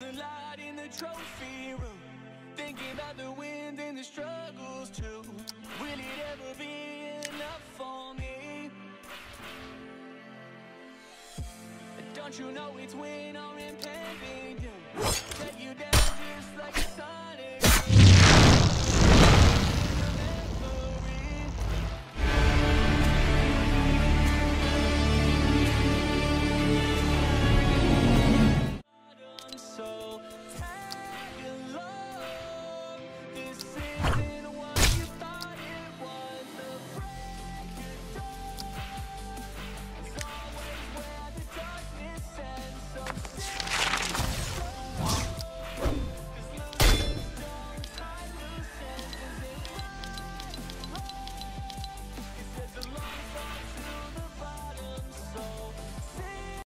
The light in the trophy room, thinking about the wins and the struggles too. Will it ever be enough for me? Don't you know it's win or impending